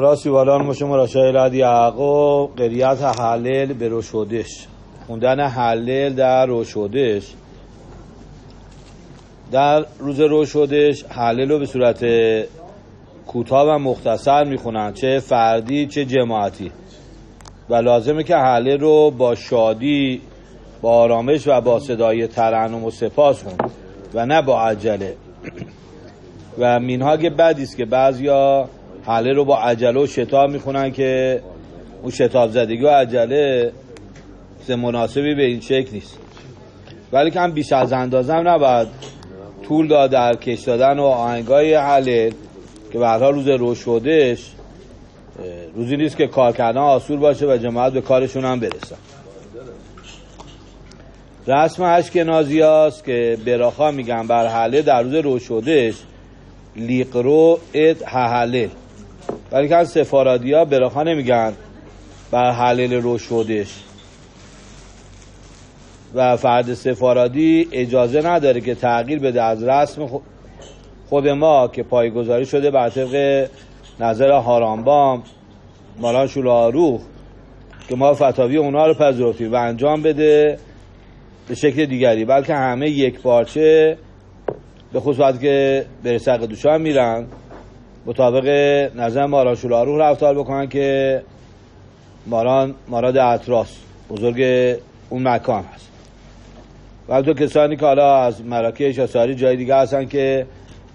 راستی والان مشه مراشای لد یعقوب قریت حلل به روشودش خوندن حلل در روشودش در روز روشودش حلل رو به صورت کوتاه و مختصر می‌خونن. چه فردی چه جماعتی. و لازمه که حلل رو با شادی با آرامش و با صدای ترنم و سپاس خوند و نه با عجله. و مینهاگ بدی است که بعضیا حله رو با عجله و شتاب می‌خونن که اون شتاب زدگی و عجله مناسبی به این شکل نیست. ولی که هم بیش از اندازم نباید طول داد در کش دادن و آهنگای حله که برها روز روشودش روزی نیست که کار کردن آسور باشه و جماعت به کارشون هم برسن رسم اشکنازی هاست که براخا میگن بر حله در روز روشودش لیقرو ات حله. ولی که سفارادی ها براخا نمیگن. بر حلل روشودش و فرد سفارادی اجازه نداره که تغییر بده از رسم خود ما که پایگذاری شده بر طبق نظر هارانبام مالان شولاروخ که ما فتاوی اونا رو پذیرفتیم و انجام بده به شکل دیگری. بلکه همه یک پارچه به خصوص که به سق دوشان میرن. مطابق نظر ماران شولاروخ رفتار بکنن که ماران ماراد اطراس بزرگ اون مکان هست. و تو کسانی که حالا از مراکش یا ساری جای دیگه هستن که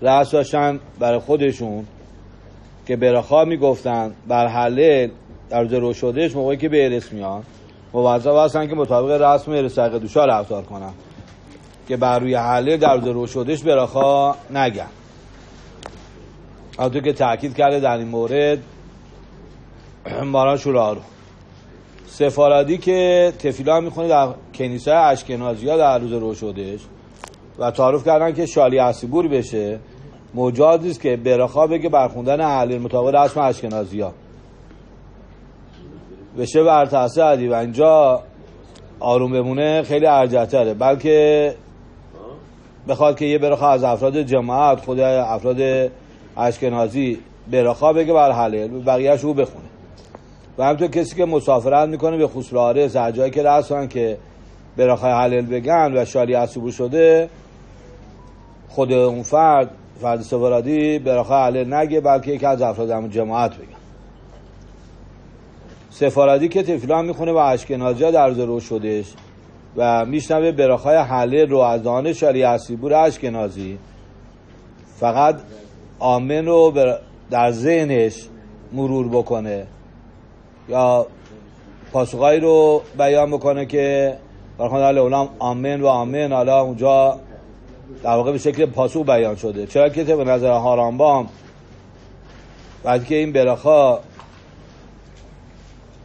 رأس داشتن برای خودشون که برخوا می‌گفتن بر حله در روز روشودش موقعی که به ارس میان موظف هستن که مطابق رسم ارسق دوشا رفتار کنن. که بر روی حله در روز روشودش برخوا نگن. تو که تاکید کرده در این مورد ماران شورارو سفارادی که تفیلا می‌خونه در کنیسه اشکنازی ها در روز روشودش و تعارف کردن که شالی اسیبور بشه مجاز است که برخا بگه برخوندن اهل مطابق رسم اشکنازی ها بشه بر تحصیل و اینجا آروم بمونه خیلی ارجتره بلکه بخواد که یه برخا از افراد جماعت خود افراد اشکنازی برخا بگه بر حلل بقیهش او بخونه. و همینطور کسی که مسافرت می‌کنه به خسراره از که رسن که برخای حلل بگن و شالی عصوبو شده خود اون فرد فرد سفارادی برخای حلل نگه بلکه یکی از افراد جماعت بگن. سفارادی که تفیلان می‌خونه و اشکنازی ها در رو شدش و میشنوه براخای حله رو از آن شالی عصیبور اشکنازی فقط آمن رو در ذهنش مرور بکنه یا پاسخهایی رو بیان بکنه که برخوان اولام آمن و آمن حالا اونجا در واقع به شکل پاسخ بیان شده. چرا که به نظر هارانبام بعد که این براخا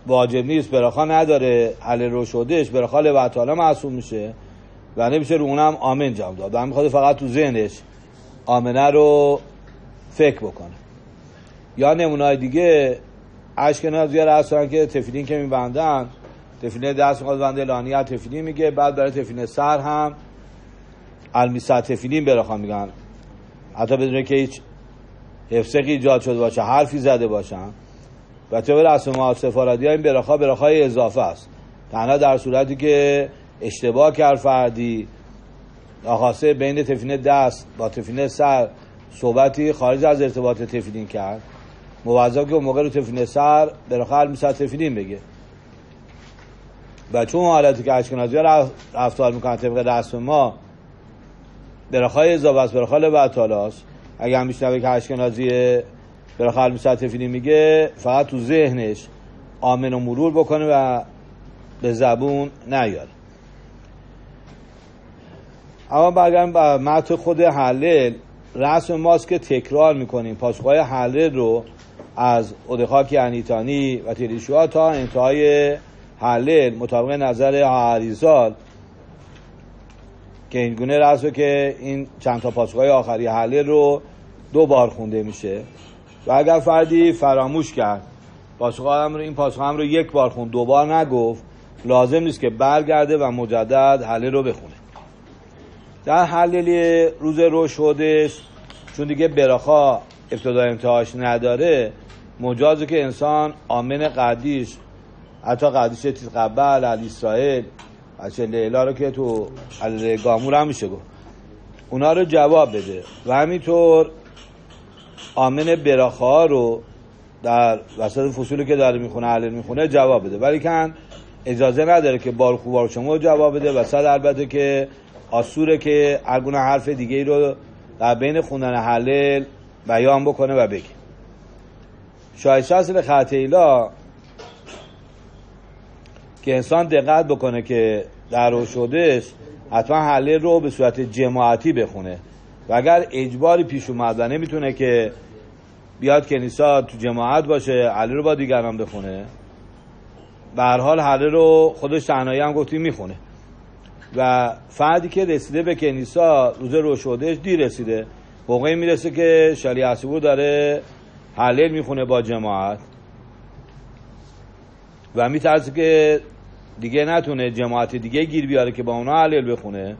واجب نیست براخا نداره حل رو شدهش براخا لبعت معصوم میشه و نمیشه رو اونم آمن جمع داد. و می‌خواد فقط تو ذهنش آمنه رو فکر بکنه. یا نمونای دیگه اشکناز زیاد هستن که تفیلین که میبندن تفیلین دست می‌خواد بنده لانی تفیلین میگه بعد برای تفیلین سر هم المیسا تفیلین براخوان میگن. حتی بدونه که هیچ حفظقی ایجاد شده باشه حرفی زده باشن. و طبق رسم ها این براخا براخای اضافه است. تنها در صورتی که اشتباه کرد فردی آخاسته بین تفیلین دست با تفیلین سر صحبتی خارج از ارتباط تفیلین کرد. موظف که اون موقع رو تفیلین سر براخا المیسا تفیلین بگه. و چون حالتی که اشکنازی رفتار می‌کنن طبق رسم ما برخای اضافه است برخای لبعتالاست اگه هم بیشتر که اشکنازی برخای المیسا تفیلین میگه فقط تو ذهنش آمن و مرور بکنه و به زبون نیاره اما برگردیم به متن خود حلل رسم ماست که تکرار می‌کنیم. پاسخهای حلل رو از ادخاک انیتانی و تریشوها تا انتهای حلل مطابق نظر هاریزال که این گونه رسمه که این چند تا پاسخهای آخری حلل رو دو بار خونده میشه. و اگر فردی فراموش کرد پاسخ هم رو این پاسخ هم رو یک بار خوند دو بار نگفت لازم نیست که برگرده و مجدد حلل رو بخونه. در حلل روز خودش چون دیگه براخا ابتدا انتهاش نداره مجازه که انسان آمن قدیش حتی قدیش تیز قبل علی اسرائیل بچه لیلا رو که تو گامور هم میشه گفت. اونا رو جواب بده. و همینطور آمن براخا رو در وسط فصولی که داره می‌خونه علی می‌خونه جواب بده. ولی کن اجازه نداره که بار خوبار شما جواب بده. و صد البته که آسوره که هر حرف دیگه رو در بین خوندن حلل بیان بکنه و بگه. شایسته اصل خطیلا که انسان دقت بکنه که در شدهش حتما حلل رو به صورت جماعتی بخونه. و اگر اجباری پیش اومد و نمی‌تونه که بیاد کنیسا تو جماعت باشه حلل رو با دیگران بخونه. به هر حال حلل رو خودش تنهایی هم گفتیم می‌خونه. و فردی که رسیده به کنیسا روز روشودش دیر رسیده. موقعی می‌رسه که شالی عصبور داره حلل می‌خونه با جماعت. و میترسه که دیگه نتونه جماعت دیگه گیر بیاره که با اونا حلل بخونه.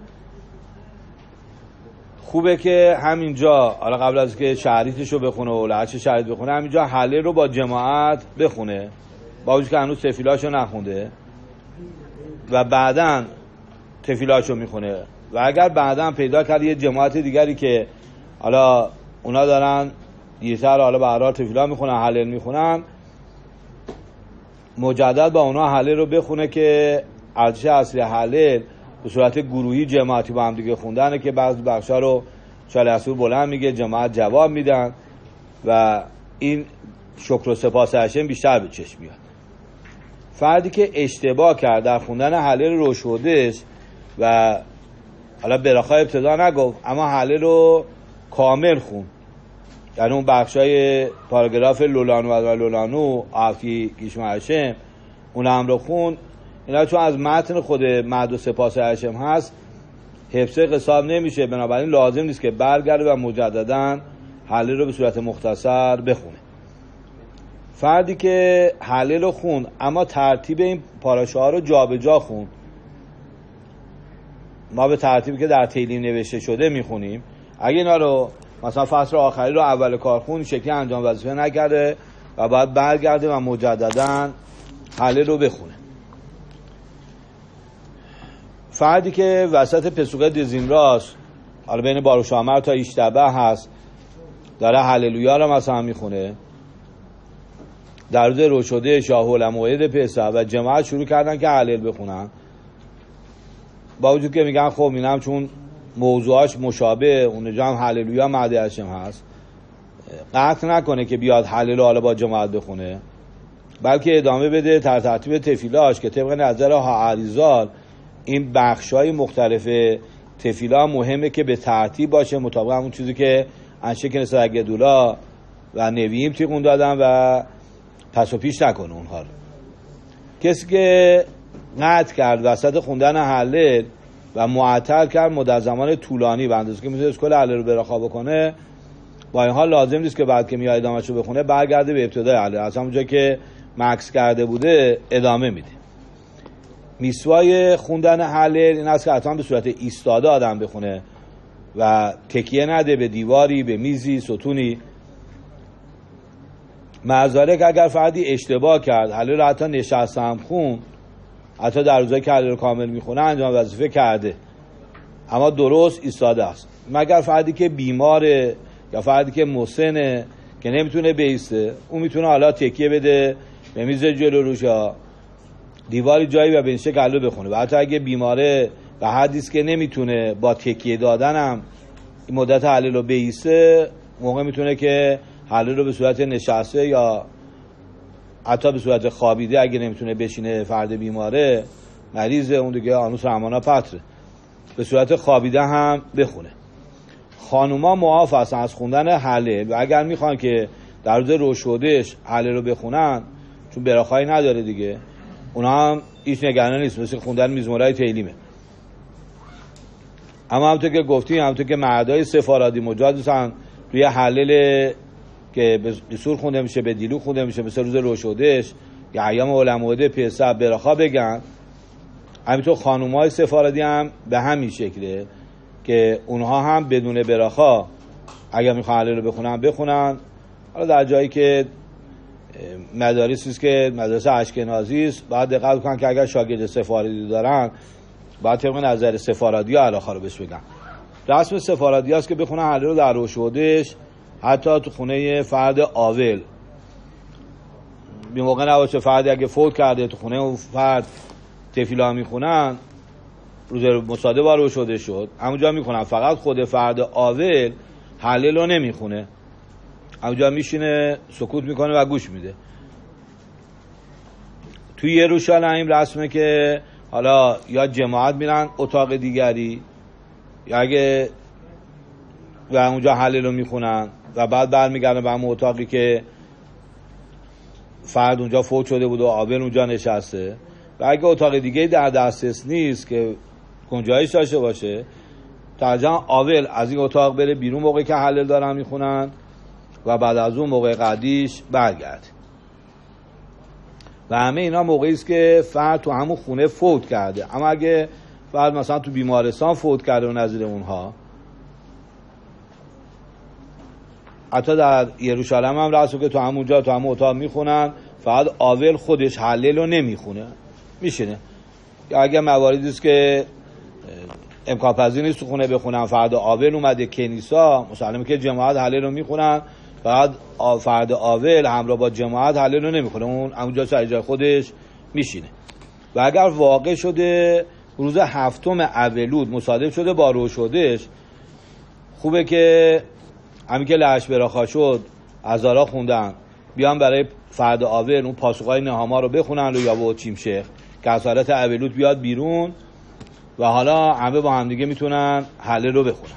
خوبه که همینجا حالا قبل از که شهریتش رو بخونه و لحچه شهریت بخونه همینجا حلل رو با جماعت بخونه. با وجود که هنوز تفیلاش رو نخونده. و بعدا تفیلاش رو می‌خونه. و اگر بعدا پیدا کرد یه جماعت دیگری که حالا اونا دارن دیرتر حالا به هر تفیلا می‌خونن حلل می‌خونن مجدد با اونا حلل رو بخونه که ارزش اصلی حلل به صورت گروهی جماعتی با هم دیگه خوندنه که بعض بخشا رو اصول بلند میگه جماعت جواب میدن و این شکر و سپاس هشم بیشتر به چشم میاد. فردی که اشتباه کرد در خوندن حلل روشودش و حالا براخای ابتدا نگفت اما حلل رو کامل خون. در اون بخش های پاراگراف لولانو و لولانو آفی گیشم هشم اون هم رو خون. اینا چون از متن خود مد و سپاس هشم هست حفظه قصاب نمیشه. بنابراین لازم نیست که برگرده و مجددا حلل رو به صورت مختصر بخونه. فردی که حلل رو خون اما ترتیب این پاراشا ها رو جابجا جا خون. ما به ترتیبی که در تیلیم نوشته شده می‌خونیم. اگه اینا رو مثلا فصل آخری رو اول کارخون شکلی انجام وظیفه نکرده و باید برگرده و مجددا حله رو بخونه. فردی که وسط پسوقه راست حالا بین باروشامر تا ایشتبه هست داره هللویا رو مثلا می‌خونه. در روز روشده شاه علموید پسر و جماعت شروع کردن که حلل بخونن. با وجود که میگن خب اینم چون موضوعاش مشابه اونجا هم هللویا مهدی هشم هست. قطع نکنه که بیاد حلل حالا با جماعت بخونه. بلکه ادامه بده تر ترتیب تفیلاش که طبق نظر ها این بخش های مختلف تفیلا مهمه که به ترتیب باشه. مطابق همون چیزی که انشه که دولا و نویم تیقون دادن و پس و پیش نکنه اونها رو. کسی که قطع کرد وسط خوندن حلل و معطل کرد مدت زمان طولانی به که می‌تونه کل علی رو براخا بکنه. با این حال لازم نیست که بعد که میاد ادامهش رو بخونه برگرده به ابتدای علی از همونجا که مکس کرده بوده ادامه میده. میسوای خوندن حلل این است که حتما به صورت ایستاده آدم بخونه و تکیه نده به دیواری به میزی ستونی. معذاره اگر فردی اشتباه کرد حلل رو حتی نشسته هم خون حتی در روزایی که رو کامل می‌خونه انجام وظیفه کرده. اما درست ایستاده است. مگر فردی که بیماره یا فردی که مسنه که نمی‌تونه بیسته اون می‌تونه حالا تکیه بده به میز جلو روشا دیواری جایی و به این بخونه. و حتی اگه بیماره و حدیث که نمی‌تونه با تکیه دادنم این مدت حلل رو بیسته موقع می‌تونه که حلل رو به صورت نشسته یا حتی به صورت خوابیده اگه نمی‌تونه بشینه فرد بیماره مریض اون دیگه آنوس رحمانا پتره. به صورت خوابیده هم بخونه. خانوما معاف هستن از خوندن حله. و اگر می‌خوان که در روز روشودش حله رو بخونن چون براخایی نداره دیگه. اونا هم هیچ نگران نیست. مثل خوندن میزمورای تیلیمه. اما همونطور که گفتیم همونطور که مردای سفارادی مجاد توی حلل که به قصور خونده میشه به دیلو خونده میشه مثل روز روشودش یا ایام علموده پیسه براخا بگن. همینطور خانوم های سفارتی هم به همین شکله که اونها هم بدون براخا اگر می‌خوان علی رو بخونن بخونن. حالا در جایی که مدارسی است که مدرسه اشکنازی است باید دقت کنن که اگر شاگرد سفارتی دارن باید طبق نظر سفارادی ها علاقه رو بهش بگن. رسم سفارادی است که بخونه حله رو در روشودش حتی تو خونه فرد آول. بی موقع نباشه فردی اگه فوت کرده تو خونه اون فرد تفیلا می‌خونن روز مصاده بار شده شد. همونجا می‌خونن. فقط خود فرد آول حلل رو نمی‌خونه. همونجا میشینه سکوت می‌کنه و گوش میده. توی یروشالیم رسمه که حالا یا جماعت میرن اتاق دیگری یا اگه و اونجا حلل رو می‌خونن. و بعد برمیگردن به همون اتاقی که فرد اونجا فوت شده بود و آبل اونجا نشسته. و اگه اتاق دیگه در دسترس نیست که گنجایش داشته باشه ترجمه آول از این اتاق بره بیرون موقعی که حلل دارن می‌خونن و بعد از اون موقع قدیش برگرد و همه اینا موقعی است که فرد تو همون خونه فوت کرده. اما اگه فرد مثلا تو بیمارستان فوت کرده و نظیر اونها حتی در یروشالم هم رسو که تو همونجا تو همون اتاق می‌خونن فقط آول خودش حلل رو نمی‌خونه. میشینه. اگر مواردی است که امکان پذیر نیست خونه بخونن فرد آول اومده کنیسا مسلمه که جماعت حلل رو می‌خونن فقط فرد آول همراه با جماعت حلل رو نمی‌خونه. اون همونجا سر جای خودش میشینه. و اگر واقع شده روز هفتم اولود مصادف شده با روشودش خوبه که همین که لحش براخا شد ازارا خوندن. بیان برای فرد آول اون پاسخهای نهاما رو بخونن رو یا با چیم شیخ. که از حالت اولود بیاد بیرون و حالا همه با همدیگه می‌تونن حله رو بخونن.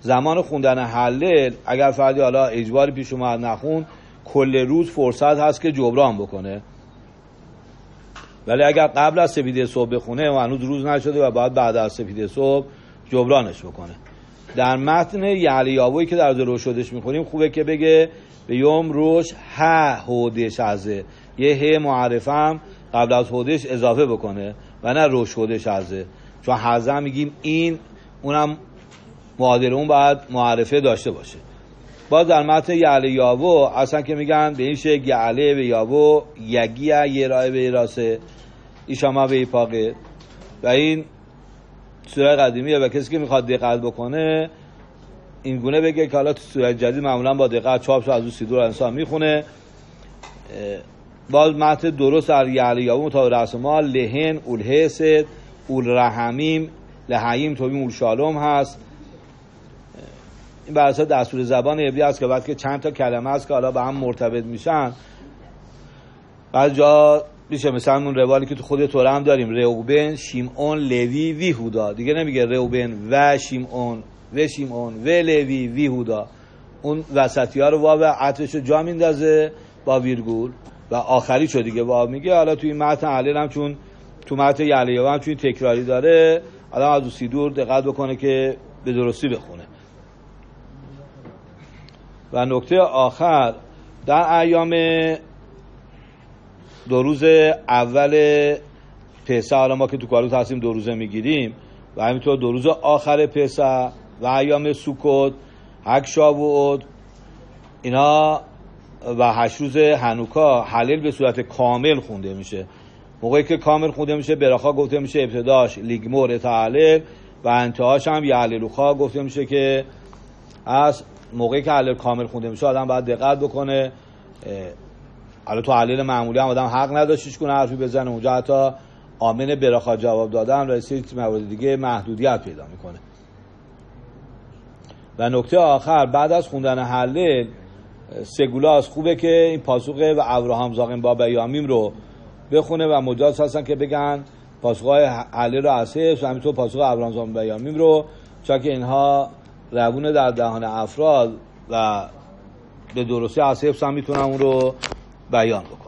زمان خوندن حله اگر فردی حالا اجباری پیش اومد نخون کل روز فرصت هست که جبران بکنه. ولی اگر قبل از سپیده صبح بخونه و هنوز روز نشده و بعد بعد از سپیده صبح جبرانش بکنه. در متن یعلی که در روش شدش می‌خونیم خوبه که بگه به یوم روش ه هودش ازه یه ه معرفم قبل از هودش اضافه بکنه و نه روش هودش ازه چون حزه میگیم این اونم معادل اون باید معرفه داشته باشه. باز در متن یعلی یاوو اصلا که میگن به این شکل یعلی به یاوو یگی یه راه به راسه ایشاما به پاقه و این سوره قدیمیه و کسی که می‌خواد دقت بکنه این گونه بگه که حالا تو سوره جدید معمولا با دقت چاپ شد از اون سیدور انسان می‌خونه. باز متن درست در یعلیابو تا رسما لهن اول حسد اول رحمیم لحیم توبیم اول شالوم هست. این بر دستور زبان عبری است که بعد که چند تا کلمه هست که حالا به هم مرتبط میشن. بعد جا میشه مثلا اون روالی که تو خود توره هم داریم روبن شیمون لوی ویهودا دیگه نمیگه روبن و شیمون و شیمون و لوی ویهودا اون وسطی ها رو واو عطفش رو جا میندازه با ویرگول. و آخری شو دیگه واو میگه حالا توی متن علیل هم چون تو متن یعلیه هم چون تکراری داره آدم از سی دور دقت بکنه که به درستی بخونه. و نکته آخر در ایام دو روز اول پسه حالا ما که تو کارو هستیم دو روزه می‌گیریم و همینطور دو روز آخر پسه و ایام سوکوت هک شابوت اینا و هشت روز هنوکا حلیل به صورت کامل خونده میشه. موقعی که کامل خونده میشه براخا گفته میشه ابتداش لیگمور تعلیل و انتهاش هم یعلیلوخا گفته میشه که از موقعی که حلیل کامل خونده میشه آدم باید دقت بکنه حالا تو حلیل معمولی هم آدم حق نداشتش کنه حرفی بزنه. اونجا حتی آمن براخا جواب دادن و موارد دیگه محدودیت پیدا می‌کنه. و نکته آخر بعد از خوندن حلیل سگولاس خوبه که این پاسوق و ابراهام زاقین با بیامیم رو بخونه و مجاز هستن که بگن پاسوق های حلیل رو اسهش و همینطور پاسوق ابراهام زاقین بیامیم رو چون که اینها روونه در دهان افراد و به درستی از هم می‌تونن اون رو بیان بکنن